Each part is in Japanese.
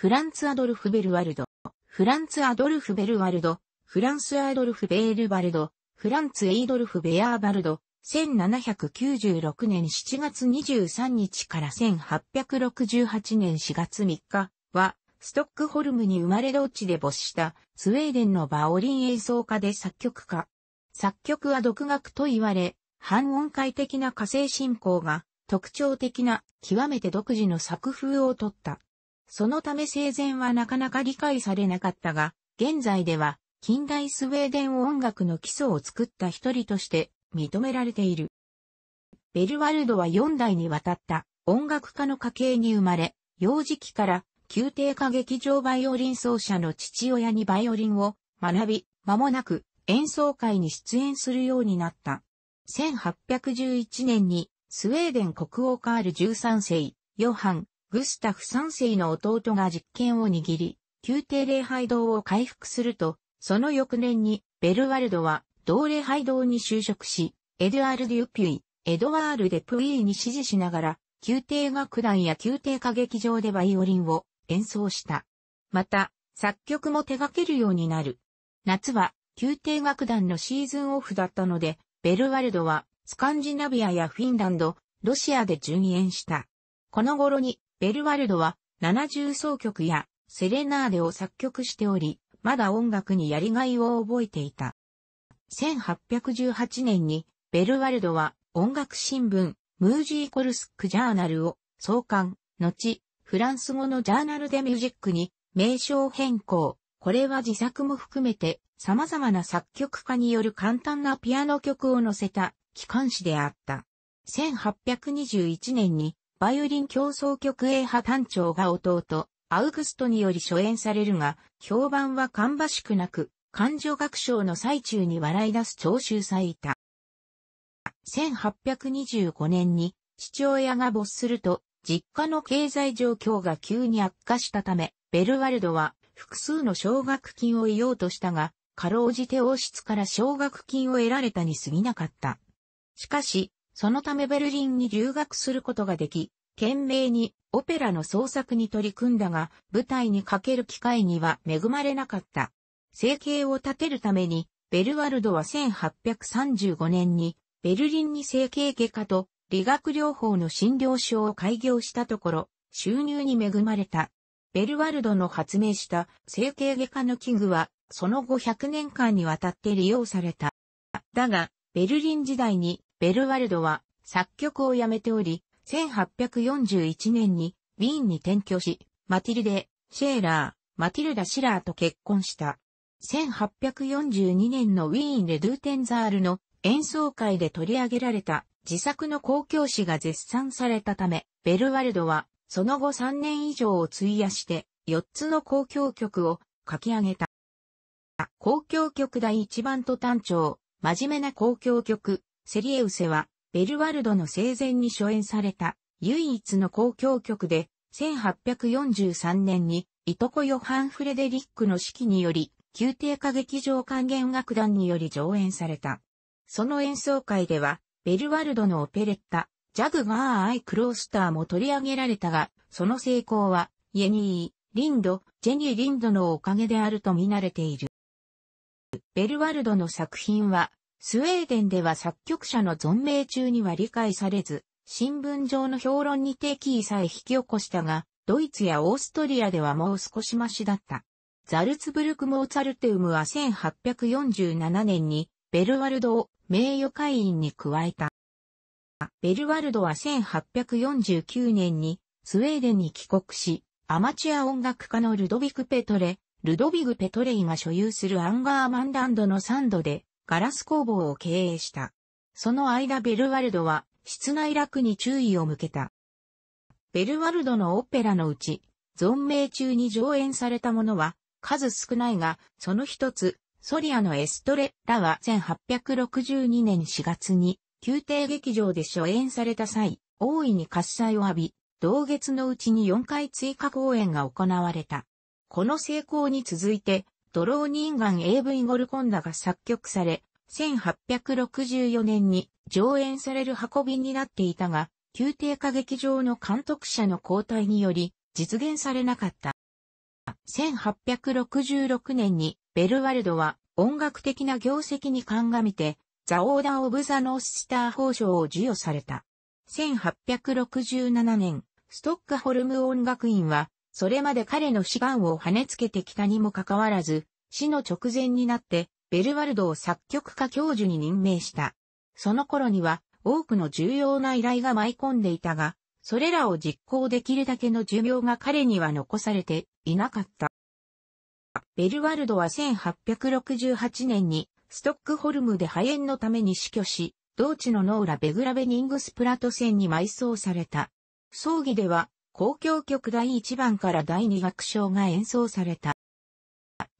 フランツ・アドルフ・ベルワルド、フランツ・アドルフ・ベルワルド、フランス・アドルフ・ベールバルド、フランツ・エイドルフ・ベアーバルド、1796年7月23日から1868年4月3日は、ストックホルムに生まれ同地で没したスウェーデンのバオリン演奏家で作曲家。作曲は独学と言われ、半音階的な火星進行が特徴的な極めて独自の作風をとった。そのため生前はなかなか理解されなかったが、現在では近代スウェーデン音楽の基礎を作った一人として認められている。ベルワルドは4代にわたった音楽家の家系に生まれ、幼児期から宮廷歌劇場バイオリン奏者の父親にバイオリンを学び、間もなく演奏会に出演するようになった。1811年にスウェーデン国王カール13世、ヨハン、グスタフ3世の弟が実権を握り、宮廷礼拝堂を回復すると、その翌年にベルワルドは同礼拝堂に就職し、エドワール・デュピュイ、エドワール・デプイーに指示しながら、宮廷楽団や宮廷歌劇場でバイオリンを演奏した。また、作曲も手掛けるようになる。夏は宮廷楽団のシーズンオフだったので、ベルワルドはスカンジナビアやフィンランド、ロシアで巡演した。この頃にベルワルドは70奏曲やセレナーデを作曲しており、まだ音楽にやりがいを覚えていた。1818年にベルワルドは音楽新聞ムージーコルスクジャーナルを創刊、後、フランス語のジャーナルでミュージックに名称変更。これは自作も含めて様々な作曲家による簡単なピアノ曲を載せた機関誌であった。1821年にバイオリン競争曲映派単調が弟、アウグストにより初演されるが、評判は芳しくなく、感情学賞の最中に笑い出す聴衆さえいた。1825年に父親が没すると、実家の経済状況が急に悪化したため、ベルワルドは複数の奨学金を得ようとしたが、かろうじて王室から奨学金を得られたに過ぎなかった。しかし、そのためベルリンに留学することができ、懸命にオペラの創作に取り組んだが、舞台にかける機会には恵まれなかった。生計を立てるために、ベルワルドは1835年に、ベルリンに整形外科と理学療法の診療所を開業したところ、収入に恵まれた。ベルワルドの発明した整形外科の器具はその後100年間にわたって利用された。だが、ベルリン時代にベルワルドは作曲をやめており、1841年にウィーンに転居し、マティルデ・シェーラー、マティルダ・シラーと結婚した。1842年のウィーン・レドゥーテンザールの演奏会で取り上げられた自作の公共詩が絶賛されたため、ベルワルドはその後3年以上を費やして4つの公共曲を書き上げた。交響曲第一番と単調、真面目な交響曲、セリエウセは、ベルワルドの生前に初演された唯一の交響曲で、1843年に、いとこヨハン・フレデリックの指揮により、宮廷歌劇場管弦楽団により上演された。その演奏会では、ベルワルドのオペレッタ、ジャグガー・アイ・クロースターも取り上げられたが、その成功は、イエニー、リンド、ジェニー・リンドのおかげであると見慣れている。ベルワルドの作品は、スウェーデンでは作曲者の存命中には理解されず、新聞上の評論に敵意さえ引き起こしたが、ドイツやオーストリアではもう少しマシだった。ザルツブルク・モーツァルテウムは1847年にベルワルドを名誉会員に加えた。ベルワルドは1849年にスウェーデンに帰国し、アマチュア音楽家のルドビク・ペトレ、ルドビグ・ペトレイが所有するアンガーマンランドのサンドでガラス工房を経営した。その間ベルワルドは室内楽に注意を向けた。ベルワルドのオペラのうち、存命中に上演されたものは数少ないが、その一つ、ソリアのエストレッラは1862年4月に宮廷劇場で初演された際、大いに喝采を浴び、同月のうちに4回追加公演が行われた。この成功に続いて、ドローニンガン AV ゴルコンダが作曲され、1864年に上演される運びになっていたが、宮廷歌劇場の監督者の交代により実現されなかった。1866年にベルワルドは音楽的な業績に鑑みてザ・オーダー・オブ・ザ・ノーススター報奨を授与された。1867年、ストックホルム音楽院は、それまで彼の志願を跳ねつけてきたにもかかわらず、死の直前になって、ベルワルドを作曲家教授に任命した。その頃には、多くの重要な依頼が舞い込んでいたが、それらを実行できるだけの寿命が彼には残されていなかった。ベルワルドは1868年にストックホルムで肺炎のために死去し、同地のノーラ・ベグラベニングスプラト線に埋葬された。葬儀では、交響曲第1番から第2楽章が演奏された。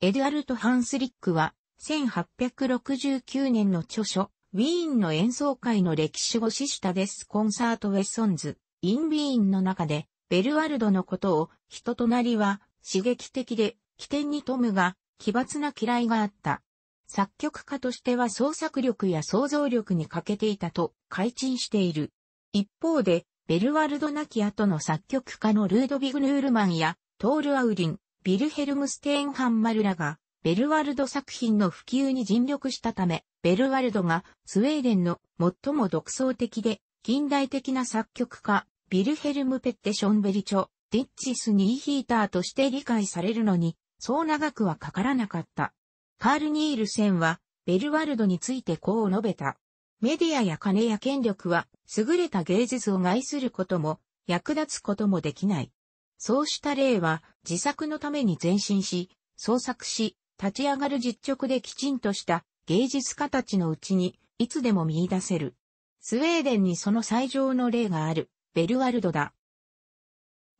エドアルト・ハンスリックは、1869年の著書、ウィーンの演奏会の歴史を死したです。コンサート・ウェッソンズ、イン・ビーンの中で、ベルワルドのことを、人となりは、刺激的で、機転に富むが、奇抜な嫌いがあった。作曲家としては創作力や想像力に欠けていたと開陳している。一方で、ベルワルド亡き後の作曲家のルードビグ・ヌールマンやトール・アウリン、ビルヘルムステーンハンマルらが、ベルワルド作品の普及に尽力したため、ベルワルドがスウェーデンの最も独創的で近代的な作曲家、ビルヘルム・ペッテ・ションベリチョ、ディッチス・ニーヒーターとして理解されるのに、そう長くはかからなかった。カール・ニールセンは、ベルワルドについてこう述べた。メディアや金や権力は、優れた芸術を害することも、役立つこともできない。そうした例は、自作のために前進し、創作し、立ち上がる実直できちんとした芸術家たちのうちに、いつでも見出せる。スウェーデンにその最上の例がある、ベルワルドだ。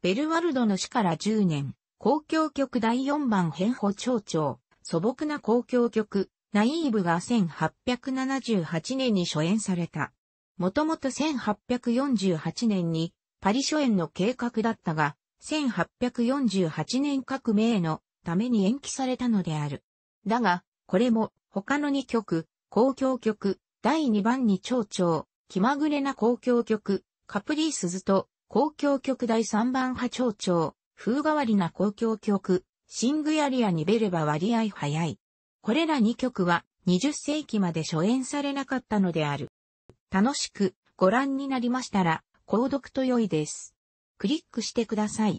ベルワルドの死から10年、交響曲第4番変法長調。素朴な交響曲、ナイーブが1878年に初演された。もともと1848年にパリ初演の計画だったが、1848年革命のために延期されたのである。だが、これも他の2曲、交響曲、第2番に蝶々、気まぐれな交響曲、カプリースズと交響曲第3番派蝶々、風変わりな交響曲、シングヤリアにベルバ割合早い。これら2曲は20世紀まで初演されなかったのである。楽しくご覧になりましたら、購読と良いです。クリックしてください。